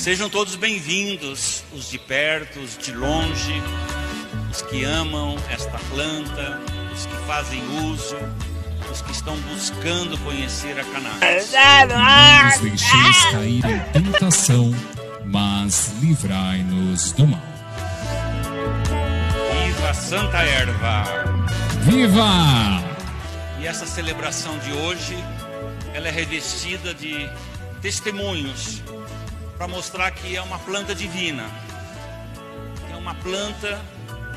Sejam todos bem-vindos, os de perto, os de longe, os que amam esta planta, os que fazem uso, os que estão buscando conhecer a cannabis. Não nos deixeis cair em tentação, mas livrai-nos do mal. Viva Santa Erva! Viva! E essa celebração de hoje, ela é revestida de testemunhos para mostrar que é uma planta divina. É uma planta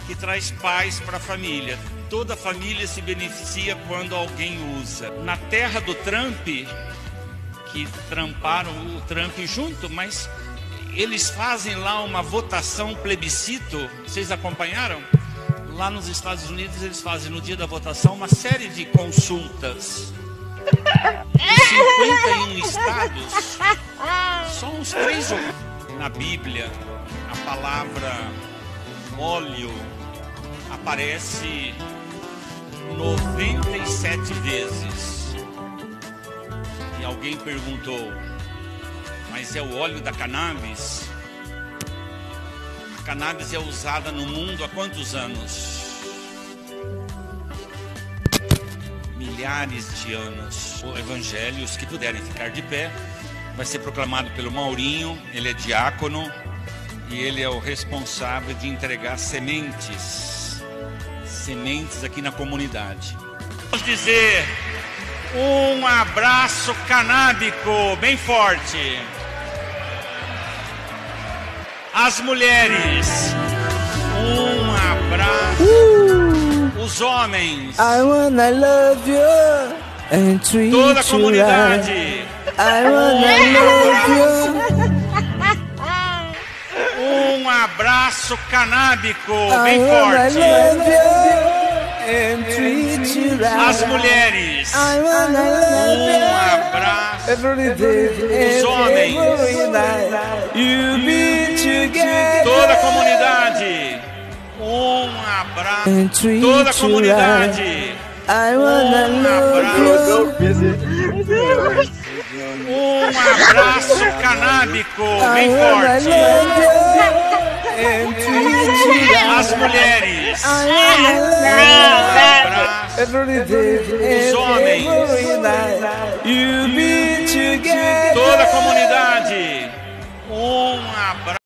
que traz paz para a família. Toda família se beneficia quando alguém usa. Na terra do Trump, que tramparam o Trump junto, mas eles fazem lá uma votação plebiscito. Vocês acompanharam? Lá nos Estados Unidos eles fazem no dia da votação uma série de consultas. Em 51 estados, só uns três na Bíblia, a palavra óleo aparece 97 vezes. E alguém perguntou: Mas é o óleo da cannabis? A cannabis é usada no mundo há quantos anos? Milhares de anos. O evangelho, os que puderem ficar de pé, vai ser proclamado pelo Maurinho, ele é diácono e ele é o responsável de entregar sementes, sementes aqui na comunidade. Vamos dizer um abraço canábico bem forte. As mulheres, um abraço. Os homens, I wanna love you and treat toda a comunidade. I wanna love you. Um abraço canábico bem forte. As mulheres, I wanna um love abraço. Os homens. Toda a comunidade, um abraço. Toda a comunidade, I wanna um love abraço. Um abraço canábico bem forte. As mulheres, um abraço. Os homens. Toda a comunidade, um abraço.